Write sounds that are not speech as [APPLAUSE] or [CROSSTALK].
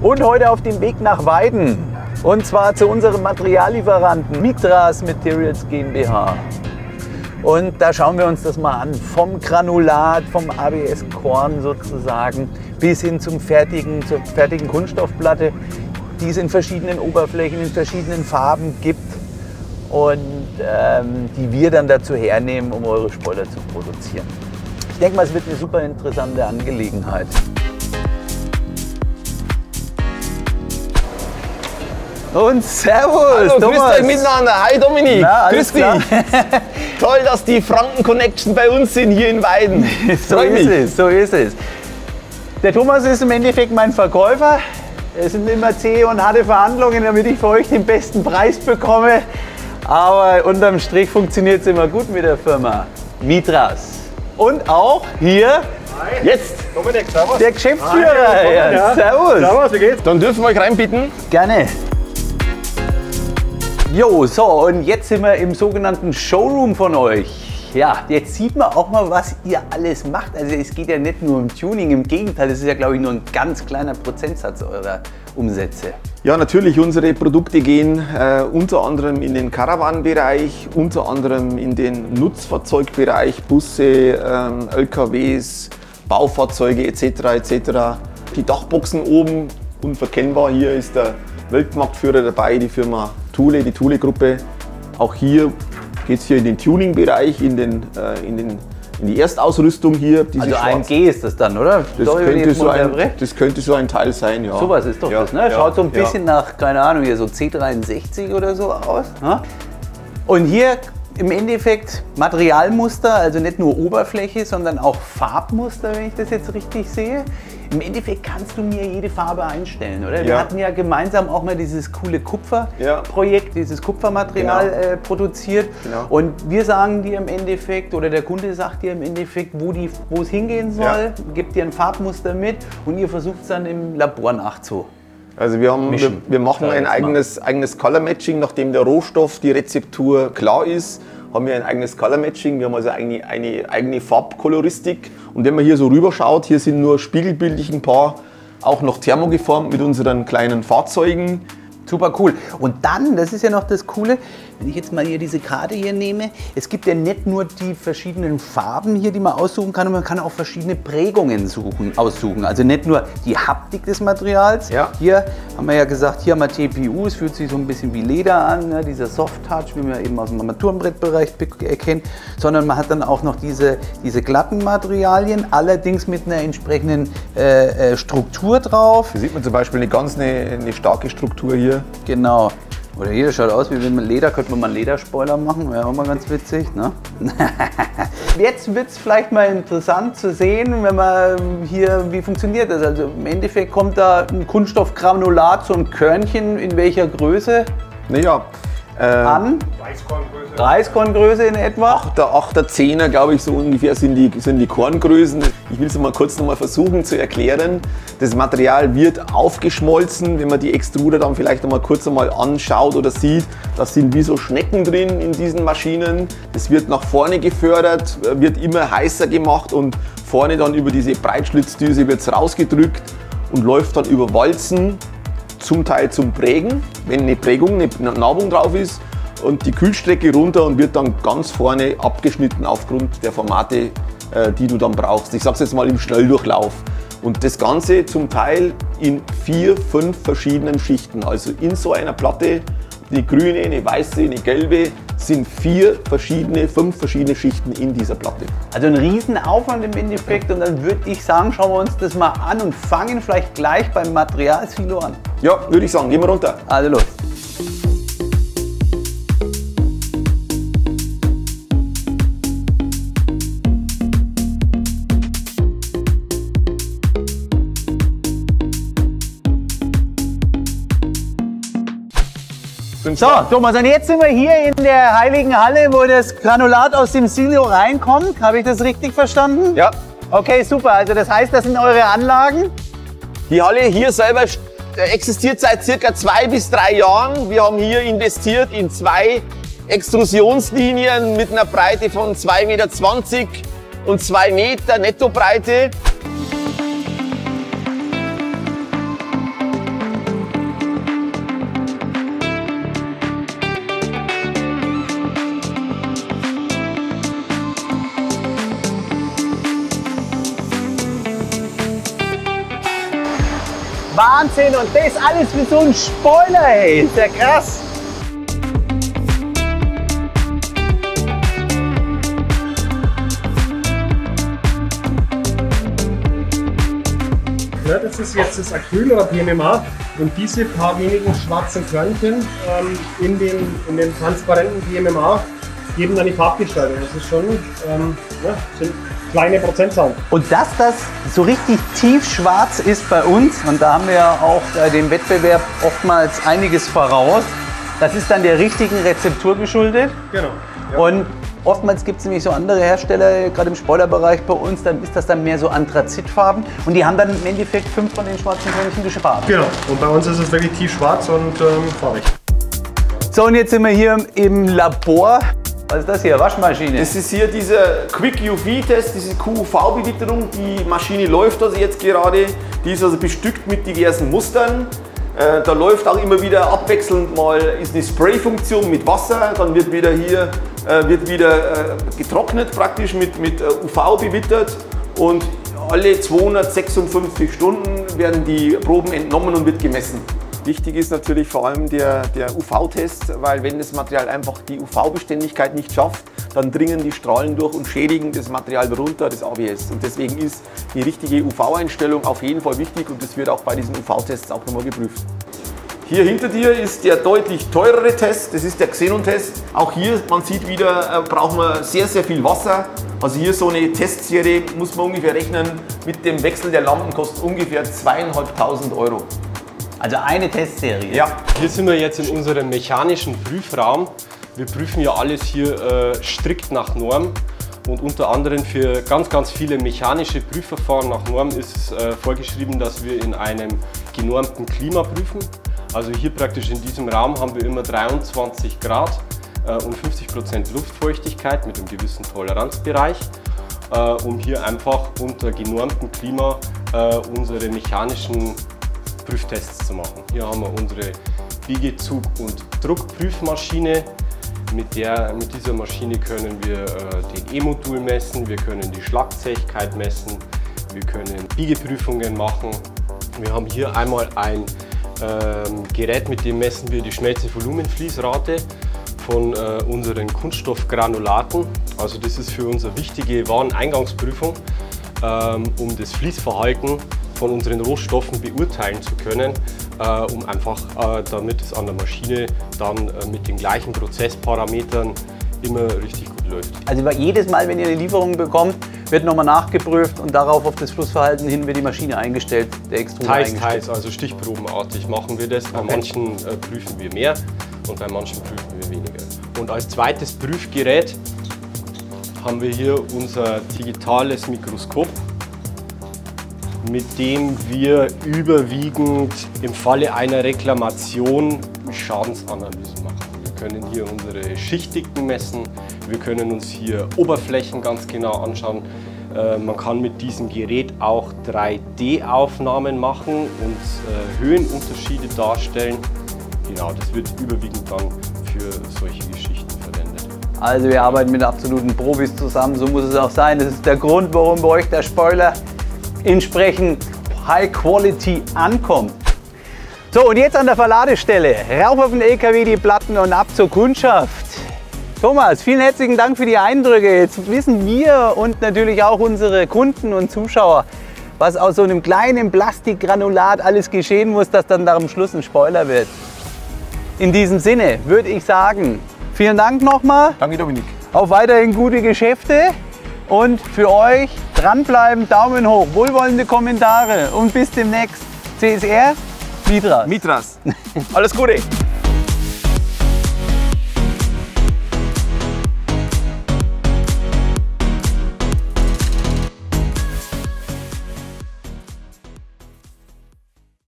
und heute auf dem Weg nach Weiden. Und zwar zu unserem Materiallieferanten Mitras Materials GmbH. Und da schauen wir uns das mal an. Vom Granulat, vom ABS-Korn sozusagen, bis hin zum fertigen, zur fertigen Kunststoffplatte, die es in verschiedenen Oberflächen, in verschiedenen Farben gibt und ähm, die wir dann dazu hernehmen, um eure Spoiler zu produzieren. Ich denke mal, es wird eine super interessante Angelegenheit. Und Servus, Hallo, Thomas. grüß euch miteinander. Hi Dominik, Na, grüß dich. [LAUGHS] Toll, dass die Franken Connection bei uns sind hier in Weiden. [LAUGHS] So Freu ist mich. es, so ist es. Der Thomas ist im Endeffekt mein Verkäufer. Es sind immer zähe und harte Verhandlungen, damit ich für euch den besten Preis bekomme. Aber unterm Strich funktioniert es immer gut mit der Firma Mitras. Und auch hier Jetzt, Dominik, servus. der Geschäftsführer. Hi, ja, ja. Servus. Servus, wie geht's? dann dürfen wir euch reinbitten. Gerne. Jo, so und jetzt sind wir im sogenannten Showroom von euch. Ja, jetzt sieht man auch mal, was ihr alles macht. Also es geht ja nicht nur um Tuning, im Gegenteil, das ist ja glaube ich nur ein ganz kleiner Prozentsatz eurer Umsätze. Ja, natürlich, unsere Produkte gehen äh, unter anderem in den Caravan-Bereich, unter anderem in den Nutzfahrzeugbereich, Busse, ähm, LKWs, Baufahrzeuge etc. etc. Die Dachboxen oben, unverkennbar, hier ist der Weltmarktführer dabei, die Firma Thule, die Thule-Gruppe. Auch hier geht es hier in den Tuning-Bereich, in, den, äh, in, den, in die Erstausrüstung hier. Also AMG ist das dann, oder? das könnte, so ein, das könnte so ein Teil sein, ja. Sowas ist doch Ja, das, ne? ja, Schaut so ein ja. bisschen nach, keine Ahnung, hier so C63 oder so aus. Ne? Und hier im Endeffekt Materialmuster, also nicht nur Oberfläche, sondern auch Farbmuster, wenn ich das jetzt richtig sehe. Im Endeffekt kannst du mir jede Farbe einstellen, oder? Wir Ja. hatten ja gemeinsam auch mal dieses coole Ja. Kupferprojekt, dieses Kupfermaterial Genau. äh, produziert. Genau. Und wir sagen dir im Endeffekt, oder der Kunde sagt dir im Endeffekt, wo, die, wo es hingehen soll, Ja. gibt dir ein Farbmuster mit und ihr versucht es dann im Labor nachzu. Also wir, haben, wir, wir machen ein eigenes, eigenes Color Matching, nachdem der Rohstoff, die Rezeptur klar ist, haben wir ein eigenes Color Matching. Wir haben also eine, eine eigene Farbkoloristik. Und wenn man hier so rüber schaut, hier sind nur spiegelbildlich ein paar, auch noch thermogeformt mit unseren kleinen Fahrzeugen. Super cool. Und dann, das ist ja noch das Coole, wenn ich jetzt mal hier diese Karte hier nehme, es gibt ja nicht nur die verschiedenen Farben hier, die man aussuchen kann, und man kann auch verschiedene Prägungen suchen, aussuchen. Also nicht nur die Haptik des Materials. Ja. Hier haben wir ja gesagt, hier haben wir TPU, es fühlt sich so ein bisschen wie Leder an, ne? dieser Soft Touch, wie man eben aus dem Armaturenbrettbereich be- erkennt, sondern man hat dann auch noch diese, diese glatten Materialien, allerdings mit einer entsprechenden äh, äh, Struktur drauf. Hier sieht man zum Beispiel eine ganz eine, eine starke Struktur hier. Genau. Oder hier, schaut aus wie wenn man Leder, könnte man mal einen Lederspoiler machen, wäre auch mal ganz witzig, ne? [LAUGHS] Jetzt wird es vielleicht mal interessant zu sehen, wenn man hier, wie funktioniert das? Also im Endeffekt kommt da ein Kunststoffgranulat, so ein Körnchen, in welcher Größe Naja, äh, an? Weißkorngröße. Reiskorngröße in etwa? 8er, 8er, 10er, glaube ich, so ungefähr sind die, sind die Korngrößen. Ich will es mal kurz noch mal versuchen zu erklären. Das Material wird aufgeschmolzen, wenn man die Extruder dann vielleicht noch mal kurz einmal anschaut oder sieht. Das sind wie so Schnecken drin in diesen Maschinen. Das wird nach vorne gefördert, wird immer heißer gemacht und vorne dann über diese Breitschlitzdüse wird es rausgedrückt und läuft dann über Walzen zum Teil zum Prägen, wenn eine Prägung, eine Narbung drauf ist und die Kühlstrecke runter und wird dann ganz vorne abgeschnitten aufgrund der Formate, äh, die du dann brauchst. Ich sag's jetzt mal im Schnelldurchlauf. Und das Ganze zum Teil in vier, fünf verschiedenen Schichten. Also in so einer Platte, eine grüne, eine weiße, eine gelbe, sind vier verschiedene, fünf verschiedene Schichten in dieser Platte. Also ein Riesenaufwand im Endeffekt und dann würde ich sagen, schauen wir uns das mal an und fangen vielleicht gleich beim Materialsilo an. Ja, würde ich sagen, gehen wir runter. Also los. So, Thomas, und jetzt sind wir hier in der Heiligen Halle, wo das Granulat aus dem Silo reinkommt. Habe ich das richtig verstanden? Ja, Okay, super. Also das heißt, das sind eure Anlagen? Die Halle hier selber existiert seit circa zwei bis drei Jahren. Wir haben hier investiert in zwei Extrusionslinien mit einer Breite von 2,20 Meter und 2 Meter Nettobreite. Wahnsinn und das alles für so ein Spoiler, ey. Ist ja krass. Ja, das ist jetzt das Acryl oder PMMA und diese paar wenigen schwarzen Körnchen ähm, in, den, in den transparenten PMMA geben dann die Farbgestaltung. Das ist schon ähm, ja, sind kleine Prozentzahlen. Und dass das so richtig tiefschwarz ist bei uns, und da haben wir ja auch äh, dem Wettbewerb oftmals einiges voraus, das ist dann der richtigen Rezeptur geschuldet. Genau. Und oftmals gibt es nämlich so andere Hersteller, gerade im Spoilerbereich bei uns, dann ist das dann mehr so Anthrazitfarben. Und die haben dann im Endeffekt fünf von den schwarzen Körnchen gespart. Genau. Und bei uns ist es wirklich tiefschwarz und ähm, farbig. So, und jetzt sind wir hier im Labor. Was ist das hier? Waschmaschine? Das ist hier dieser Quick UV-Test, diese QUV-Bewitterung. Die Maschine läuft also jetzt gerade. Die ist also bestückt mit diversen Mustern. Äh, da läuft auch immer wieder abwechselnd mal ist eine Spray-Funktion mit Wasser, dann wird wieder hier äh, wird wieder äh, getrocknet praktisch mit, mit UV bewittert und alle 256 Stunden werden die Proben entnommen und wird gemessen. Wichtig ist natürlich vor allem der, der UV-Test, weil wenn das Material einfach die UV-Beständigkeit nicht schafft, dann dringen die Strahlen durch und schädigen das Material runter, das ABS. Und deswegen ist die richtige UV-Einstellung auf jeden Fall wichtig und das wird auch bei diesen UV-Tests auch nochmal geprüft. Hier hinter dir ist der deutlich teurere Test, das ist der Xenon-Test. Auch hier, man sieht wieder, äh, brauchen wir sehr, sehr viel Wasser. Also hier so eine Testserie muss man ungefähr rechnen, mit dem Wechsel der Lampen kostet ungefähr zweieinhalbtausend Euro. Also eine Testserie. Ja, hier sind wir jetzt in unserem mechanischen Prüfraum. Wir prüfen ja alles hier äh, strikt nach Norm. Und unter anderem für ganz, ganz viele mechanische Prüfverfahren nach Norm ist äh, vorgeschrieben, dass wir in einem genormten Klima prüfen. Also hier praktisch in diesem Raum haben wir immer 23 Grad äh, und 50 Prozent Luftfeuchtigkeit mit einem gewissen Toleranzbereich, äh, um hier einfach unter genormtem Klima äh, unsere mechanischen Prüftests zu machen. Hier haben wir unsere Biegezug- und Druckprüfmaschine. Mit, der, mit dieser Maschine können wir äh, den E-Modul messen, wir können die Schlagzähigkeit messen, wir können Biegeprüfungen machen. Wir haben hier einmal ein ähm, Gerät, mit dem messen wir die Schmelzevolumenfließrate von äh, unseren Kunststoffgranulaten. Also das ist für unsere wichtige Wareneingangsprüfung, ähm, um das Fließverhalten von unseren Rohstoffen beurteilen zu können, äh, um einfach, äh, damit es an der Maschine dann äh, mit den gleichen Prozessparametern immer richtig gut läuft. Also jedes Mal, wenn ihr eine Lieferung bekommt, wird nochmal nachgeprüft und darauf auf das Flussverhalten hin wird die Maschine eingestellt, der Extruder Teils, eingestellt. teils, also stichprobenartig machen wir das. Bei Okay. manchen prüfen wir mehr und bei manchen prüfen wir weniger. Und als zweites Prüfgerät haben wir hier unser digitales Mikroskop, mit dem wir überwiegend im Falle einer Reklamation Schadensanalysen machen. Wir können hier unsere Schichtdicken messen, wir können uns hier Oberflächen ganz genau anschauen. Äh, Man kann mit diesem Gerät auch 3D-Aufnahmen machen und äh, Höhenunterschiede darstellen. Genau, das wird überwiegend dann für solche Geschichten verwendet. Also wir arbeiten mit absoluten Profis zusammen, so muss es auch sein. Das ist der Grund, warum bei euch der Spoiler entsprechend High Quality ankommt. So, und jetzt an der Verladestelle. Rauf auf den LKW die Platten und ab zur Kundschaft. Thomas, vielen herzlichen Dank für die Eindrücke. Jetzt wissen wir und natürlich auch unsere Kunden und Zuschauer, was aus so einem kleinen Plastikgranulat alles geschehen muss, dass dann da am Schluss ein Spoiler wird. In diesem Sinne würde ich sagen, vielen Dank nochmal. Danke Dominik. Auf weiterhin gute Geschäfte und für euch dranbleiben, Daumen hoch, wohlwollende Kommentare und bis demnächst. CSR, Mitra. Mitras. Alles Gute.